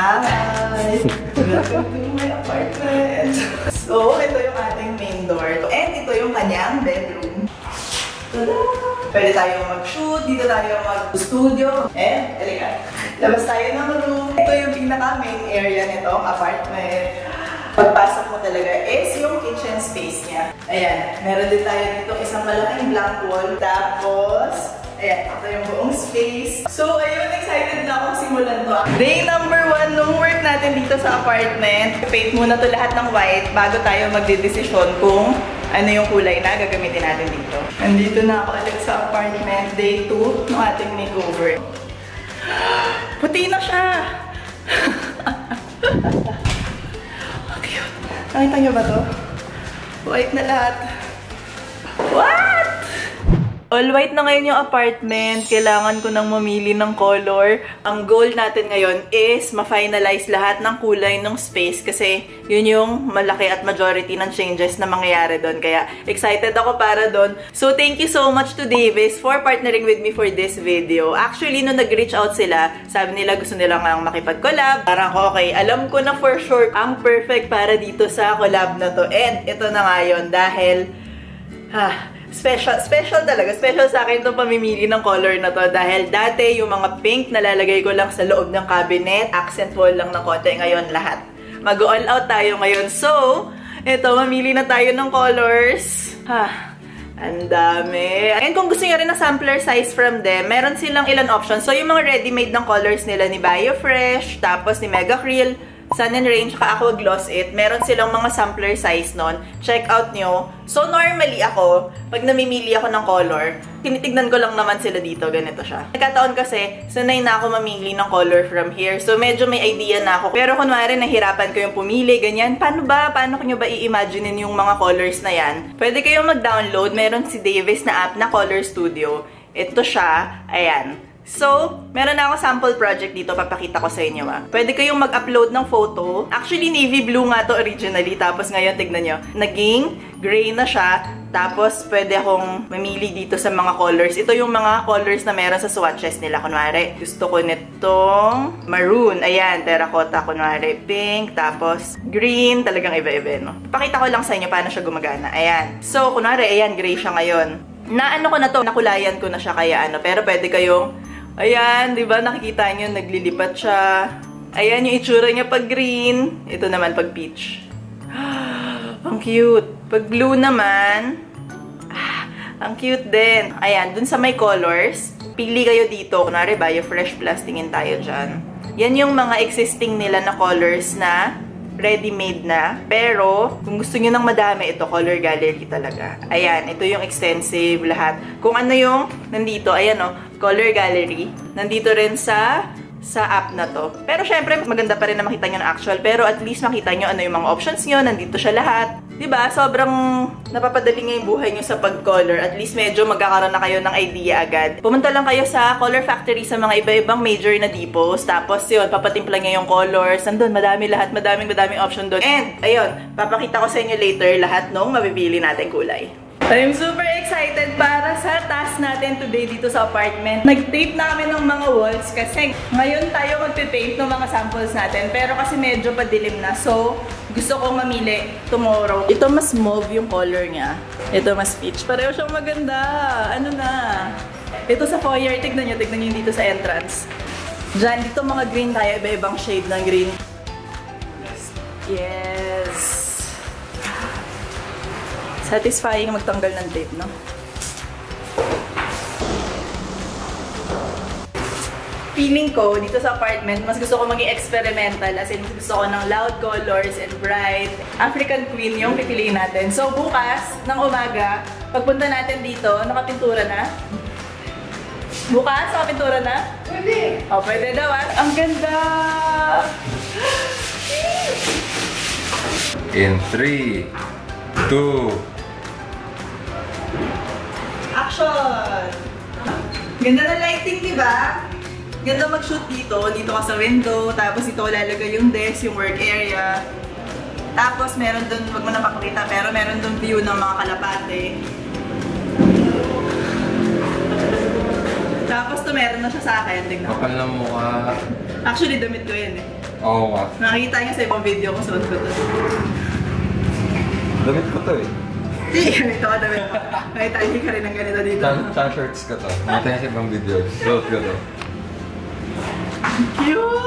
Hi! Welcome to my apartment! So, ito yung ating main door. And ito yung kanyang bedroom. Tada! Pwede tayong mag-shoot, dito tayo mag-studio. Eh, halika. Labas tayo ng room. Ito yung pinaka-main area nitong apartment. Pagpasok mo talaga is yung kitchen space niya. Ayan, meron din tayo dito isang malaking blank wall. Tapos, ayan, ito yung buong space. So, ayun, excited na akong simulan to. Day number one nung work natin dito sa apartment. Paint muna to lahat ng white bago tayo magdidesisyon kung ano yung kulay na gagamitin natin dito. Nandito na ako ulit sa apartment, day 2 ng ating makeover. Puti na siya! Cute. Nakita niyo ba to? White na lahat. All white na ngayon yung apartment. Kailangan ko nang mamili ng color. Ang goal natin ngayon is ma-finalize lahat ng kulay ng space kasi yun yung malaki at majority ng changes na mangyayari doon. Kaya excited ako para doon. So thank you so much to Davis for partnering with me for this video. Actually, nung nag-reach out sila, sabi nila gusto nila nga makipag-collab. Parang okay, alam ko na for sure ang perfect para dito sa collab na to. And ito na nga yun dahil... Ha, special, special talaga. Special sa akin itong pamimili ng color na to dahil dati yung mga pink nalalagay ko lang sa loob ng cabinet, accent wall lang ng konti ngayon lahat. Mag-all out tayo ngayon. So, ito, mamili na tayo ng colors. Ha, ang dami. And kung gusto nyo rin ng sampler size from them, meron silang ilan options. So, yung mga ready-made ng colors nila ni BioFresh, tapos ni Mega Krill, Sun and Rain, tsaka Aqua Gloss It. Meron silang mga sampler size nun. Check out nyo. So, normally ako, pag namimili ako ng color, tinitignan ko lang naman sila dito. Ganito siya. Nagkataon kasi, sanay na ako mamili ng color from here. So, medyo may idea na ako. Pero kunwari, nahirapan ko yung pumili, ganyan. Paano ba? Paano ko nyo ba i-imaginein yung mga colors na yan? Pwede kayong mag-download. Meron si Davis na app na Color Studio. Ito siya. Ayan. So, meron na ako sample project dito. Papakita ko sa inyo ah. Pwede kayong mag-upload ng photo. Actually, navy blue nga to originally. Tapos ngayon, tignan nyo. Naging gray na siya. Tapos, pwede akong mamili dito sa mga colors. Ito yung mga colors na meron sa swatches nila. Kunwari, gusto ko nitong maroon. Ayan, terracotta. Kunwari, pink. Tapos, green. Talagang iba-iba, no? Pakita ko lang sa inyo paano siya gumagana. Ayan. So, kunwari, ayan, gray siya ngayon. Na ano ko na to, nakulayan ko na siya kaya ano. Pero pwede kayong Ayan, di ba nakikita niyo naglilipat siya. Ayan yung itsura niya pag green. Ito naman pag peach. ang cute. Pag blue naman, ah, ang cute din. Ayan, dun sa may colors, pili kayo dito. Kunwari, Biofresh Plus, tingin tayo dyan. Yan yung mga existing nila na colors na ready-made na. Pero, kung gusto nyo ng madami, ito, color gallery talaga. Ayan, ito yung extensive lahat. Kung ano yung nandito, ayan o, oh, color gallery. Nandito rin sa sa app na to. Pero syempre, maganda pa rin na makita nyo ng actual. Pero at least makita nyo ano yung mga options nyo. Nandito siya lahat. ba diba? Sobrang napapadali nga yung buhay nyo sa pag-color. At least medyo magkakaroon na kayo ng idea agad. Pumunta lang kayo sa Color Factory sa mga iba-ibang major na depots. Tapos yun, papatimpla nyo yung colors. Nandun, madami lahat. Madaming madaming option doon. And, ayun, papakita ko sa inyo later lahat nung mabibili natin kulay. I'm super excited para sa task natin today dito sa apartment. Nag-tape namin ng mga walls kasi ngayon tayo magpe-paint ng mga samples natin. Pero kasi medyo padilim na. So, gusto kong mamili tomorrow. Ito mas mauve yung color niya. Ito mas peach. Pareho siyang maganda. Ano na? Ito sa foyer. Tignan nyo. Tignan nyo dito sa entrance. Diyan, dito mga green tayo. Iba-ibang shade ng green. Yes. Satisfying magtanggal ng tape, no? Feeling ko, dito sa apartment, mas gusto ko maging experimental. As in, gusto ko ng loud colors and bright. African Queen yung pipiliin natin. So, bukas, ng umaga, pagpunta natin dito, nakapintura na. Bukas, nakapintura na? Pwede. O, oh, pwede daw ah. Ang ganda! In 3, 2, Action! Ganda ng lighting, di ba? Ganda mag-shoot dito. Dito ka sa window. Tapos ito lalagay yung desk, yung work area. Tapos meron dun, wag mo na papakita, pero meron dun view ng mga kalapate. Tapos to meron na siya sa akin. Tignan Kapal na mukha. Actually, damit ko yan eh. Oo nga. Nakikita niyo sa ibang video kung suot ko to. Damit ko to eh. Hindi, ka damit mo. Nakita niyo ka rin ng ganito dito. Tsaka tsaka shorts ko to. Niya sa ibang video. Suot ko to. Cute!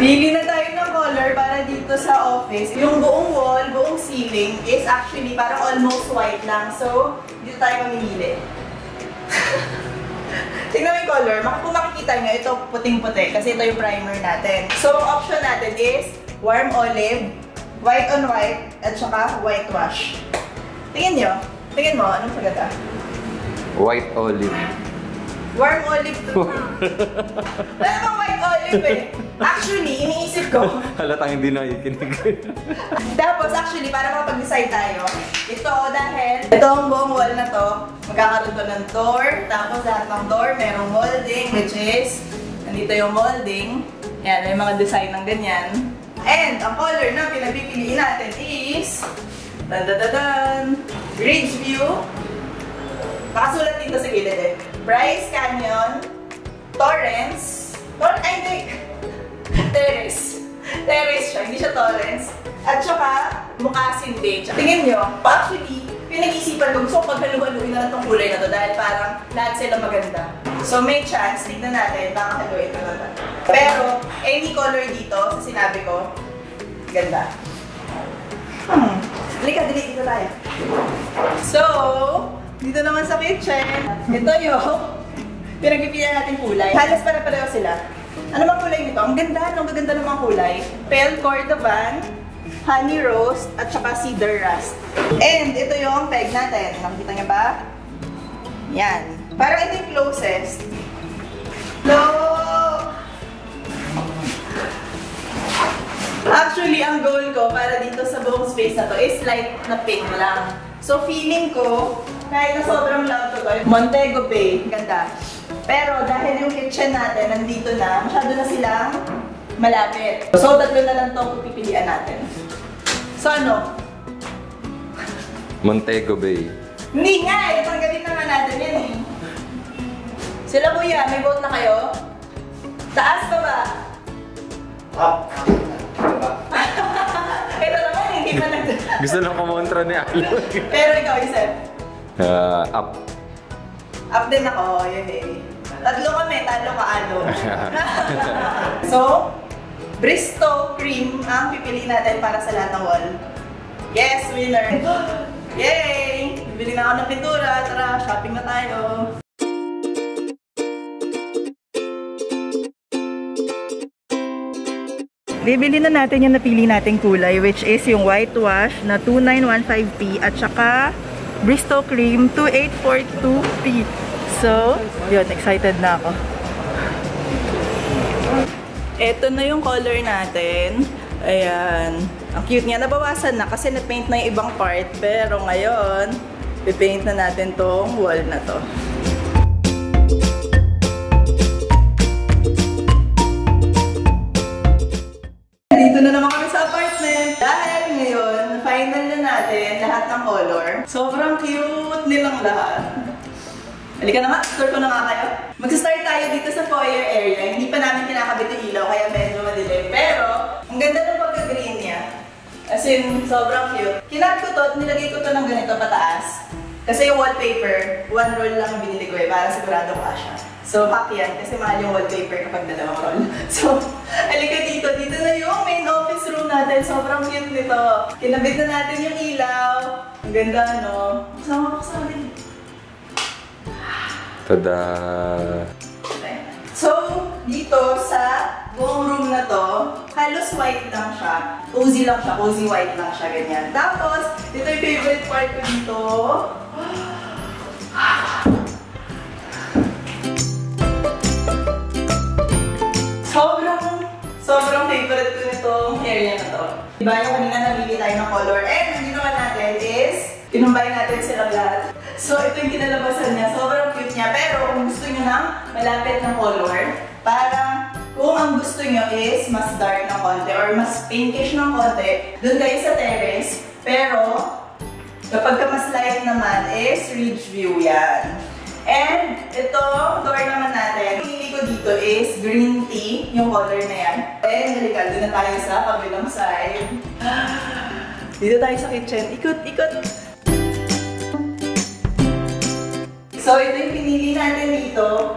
Pili na tayo ng color para dito sa office. Yung buong wall, buong ceiling is actually parang almost white lang. So, dito tayo mamimili. Tingnan mo yung color. Kung makikita nyo, ito puting-puti kasi ito yung primer natin. So, ang option natin is warm olive, white on white, at saka whitewash. Tingin nyo. Tingin mo, anong sagata? White olive. Warm olive to. Wala namang white olive eh. Actually, iniisip ko. Halatang hindi nakikinig. Tapos actually, para makapag-decide tayo, ito dahil itong buong wall na to, magkakaroon to ng door. Tapos lahat ng door, merong molding, which is, nandito yung molding. Yan, may mga design ng ganyan. And ang color na pinapipiliin natin is, dan dan dan dan, Ridge View. Nakasulat dito sa gilid eh. Bryce Canyon, Torrance, Tor ay Terrace. Terrace siya, hindi siya Torrance. At saka, Mukasin Bay. Tingin nyo, actually, pinag-isipan ko, gusto ko paghaluhaluin na lang itong kulay na to dahil parang lahat sila maganda. So may chance, tignan natin, baka haluin na naman. Pero, any color dito, sa sinabi ko, ganda. Hmm. Halika, dili dito tayo. So, dito naman sa kitchen, ito yung pinagpipilian natin kulay. Halos para-pareho sila. Ano bang kulay nito? Ang ganda, ang gaganda ng mga kulay. Pale cordovan, honey rose, at saka cedar rust. And ito yung peg natin. Nakikita niya ba? Yan. Parang ito yung closest. Look! Actually, ang goal ko para dito sa buong space na to is light na pink lang. So, feeling ko, kahit na sobrang loud to to, Montego Bay, ganda. Pero dahil yung kitchen natin nandito na, masyado na silang malapit. So, tatlo na lang to pipilian natin. So, ano? Montego Bay. Hindi nga eh, tanggalin na nga natin yan eh. Sila kuya, may vote na kayo? Taas pa ba? Ito naman, hindi pa nag... Gusto lang kumontra ni Alo. Pero ikaw, Isep. Ah, up. Up din ako, yun eh. Tatlo kami, talo ka ano. so, Bristol cream ang pipili natin para sa wall. Yes, winner! Yay! Bibili na ako ng pintura. Tara, shopping na tayo. Bibili na natin yung napili nating kulay which is yung whitewash na 2915p at saka Bristol Cream 2842p. So, yun, excited na ako. Ito na yung color natin. Ayan. Ang cute niya. Nabawasan na kasi na-paint na yung ibang part. Pero ngayon, pipaint na natin tong wall na to. Dito na naman kami sa apartment. Dahil ngayon, final na natin lahat ng color. Sobrang nilang lahat. Halika na tour ko na nga kayo. Mag-start tayo dito sa foyer area. Hindi pa namin kinakabit yung ilaw, kaya medyo madilim. Pero, ang ganda ng pagka-green niya. As in, sobrang cute. Kinat ko to, at nilagay ko to ng ganito pataas. Kasi yung wallpaper, one roll lang binili ko eh, para sigurado ko siya. So, happy yan, kasi mahal yung wallpaper kapag dalawang roll. So, halika dito. Dito na yung main office room natin. Sobrang cute nito. Kinabit na natin yung ilaw. Ang ganda, no? Kasama ko sa amin. Tada! So, dito sa buong room na to, halos white lang siya. Cozy lang siya, cozy white lang siya, ganyan. Tapos, dito yung favorite part ko dito. Diba yung kanina namili tayo ng color. And ang ginawa natin is, tinumbay natin silang lahat. So, ito yung kinalabasan niya. Sobrang cute niya. Pero kung gusto niyo ng malapit na color, parang kung ang gusto niyo is mas dark na konti or mas pinkish ng konti, dun kayo sa terrace. Pero, kapag ka mas light naman is ridge view yan. And ito, door naman natin. Dito is green tea, yung color na yan. And halika, doon na tayo sa kabilang side. Dito tayo sa kitchen. Ikot, ikot. So, ito yung pinili natin dito.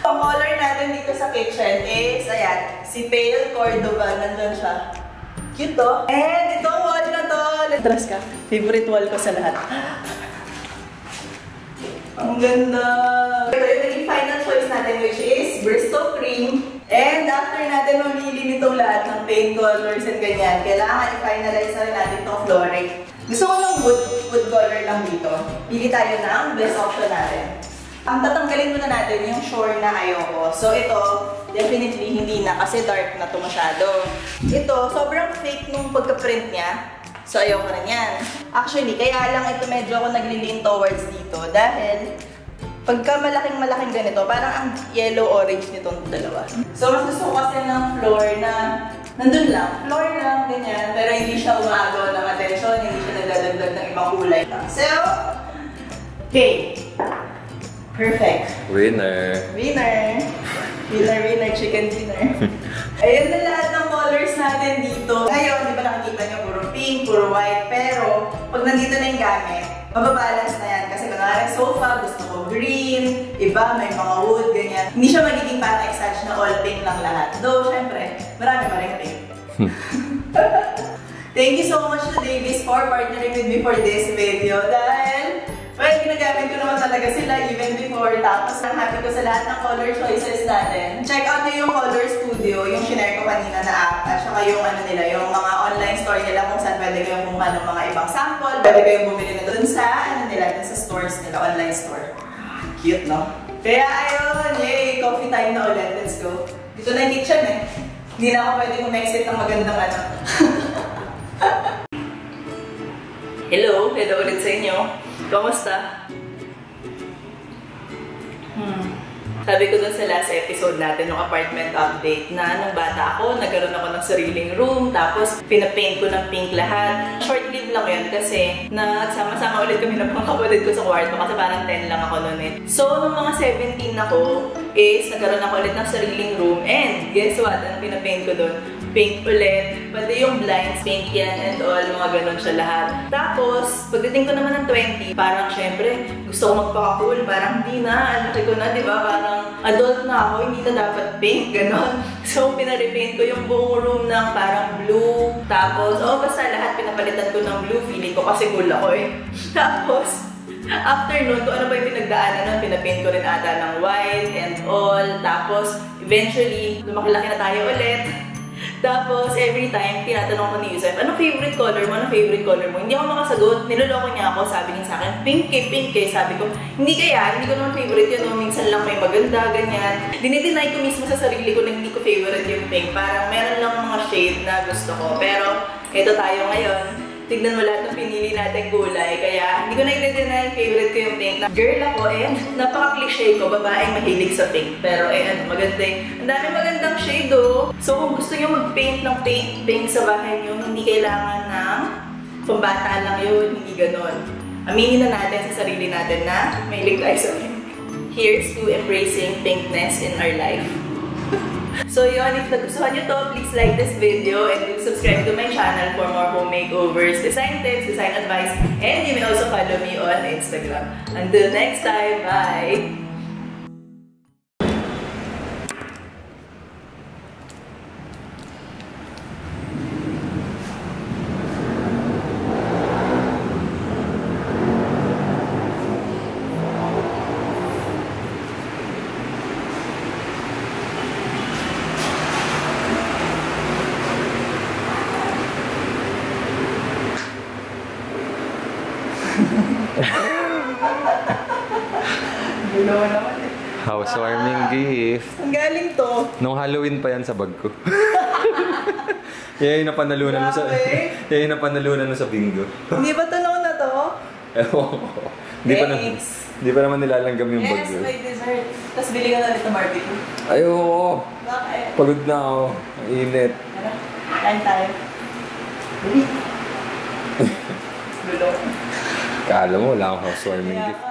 Ang color natin dito sa kitchen is, ayan, si Pale Cordova. Nandun siya. Cute to. And itong wall na to. Letras ka. Favorite wall ko sa lahat. Ang ganda. Ito yung naging final choice natin which is Bristol Cream. And after natin mamili nitong lahat ng paint colors and ganyan, kailangan i-finalize na rin natin itong flooring. Gusto ko ng wood, wood color lang dito. Pili tayo ng best option natin. Ang tatanggalin muna natin yung shore na ayoko. So ito, definitely hindi na kasi dark na to masyado. Ito, sobrang fake nung pagka-print niya. So ayoko rin yan. Actually, kaya lang ito medyo ako naglilin towards dito dahil pagka malaking malaking ganito, parang ang yellow-orange nitong dalawa. So mas gusto ko kasi ng floor na nandun lang. Floor lang, ganyan. Pero hindi siya umaagaw ng atensyon, hindi siya nagdadagdag ng ibang kulay. So, okay. Perfect. Winner. Winner! Winner, winner, chicken dinner. Ayun na lahat ng colors natin dito. Ngayon, di ba nakikita nyo, puro pink, puro white. Pero, pag nandito na yung gamit, mababalance na yan. Kasi kunwari sofa, gusto green, iba, may mga wood, ganyan. Hindi siya magiging parang exage na all pink lang lahat. Though, syempre, marami pa rin pink. Thank you so much to Davis for partnering with me for this video. Dahil, well, ginagamit ko naman talaga sila even before. Tapos, ang happy ko sa lahat ng color choices natin. Check out nyo yung Color Studio, yung shinare ko kanina na app. At saka yung ano nila, yung mga online store nila kung saan pwede kayong kumuha ng mga ibang sample. Pwede kayong bumili na dun sa, ano nila, dun sa stores nila, online store. Cute, no? Kaya ayun, yay! Coffee time na ulit. Let's go. Dito na yung kitchen eh. Hindi na ako pwede kumexit ng magandang ano. Hello, hello ulit sa inyo. Kamusta? Hmm. Sabi ko dun sa last episode natin ng apartment update na nung bata ako, nagkaroon ako ng sariling room, tapos pinapaint ko ng pink lahat. Short-lived lang yun kasi nagsama-sama ulit kami ng mga kapatid ko sa kwarto kasi parang 10 lang ako noon eh. So, nung mga 17 ako, is nagkaroon ako ulit ng sariling room and guess what? Ang pinapaint ko doon? Pink ulit. Pati yung blinds, pink yan and all, mga ganun siya lahat. Tapos, pagdating ko naman ng 20, parang syempre, gusto ko magpaka-cool. Parang hindi na, ang laki ko na, di ba? Parang adult na ako, hindi na dapat pink, ganon. So, pinarepaint ko yung buong room ng parang blue. Tapos, oh, basta lahat pinapalitan ko ng blue. Feeling ko kasi cool ako eh. Tapos, After nun, kung ano ba yung pinagdaanan nun, pinapaint ko rin ata ng white and all. Tapos, eventually, lumaki-laki na tayo ulit. Tapos, every time, tinatanong ko ni Yusef, anong favorite color mo? Anong favorite color mo? Hindi ako makasagot. Niloloko niya ako. Sabi niya sa akin, pink eh, pink. Sabi ko, hindi kaya, hindi ko naman favorite yun. No? Minsan lang may maganda, ganyan. Dinideny ko mismo sa sarili ko na hindi ko favorite yung pink. Parang meron lang mga shade na gusto ko. Pero, ito tayo ngayon tignan mo lahat ng pinili natin gulay. Kaya hindi ko na i-deny favorite ko yung pink. Girl ako and napaka-cliche ko, babaeng mahilig sa pink. Pero eh, ano, maganda yung, ang dami magandang shade oh. So kung gusto nyo mag-paint ng paint pink sa bahay nyo, hindi kailangan ng pambata lang yun, hindi ganon. Aminin na natin sa sarili natin na mahilig tayo sa pink. Here's to embracing pinkness in our life. So yun, if nagustuhan nyo to, please like this video and do subscribe to my channel for more home makeovers, design tips, design advice, and you may also follow me on Instagram. Until next time, bye! Gulo naman eh. Housewarming gift. Ang galing to. Nung Halloween pa yan sa bag ko. yan yung napanalunan mo sa... Grabe. yan yung napanalunan mo sa bingo. Hindi ba tanong na to? Ewan ko. Hindi pa, na, Thanks. hindi pa naman nilalanggam yung bag Yes, ko. may dessert. Tapos bili ka na ulit ng barbecue. Ayoko. Bakit? Pagod na ako. Ang Init. Kain tayo. Bili. Gulo. Kala mo wala akong housewarming gift.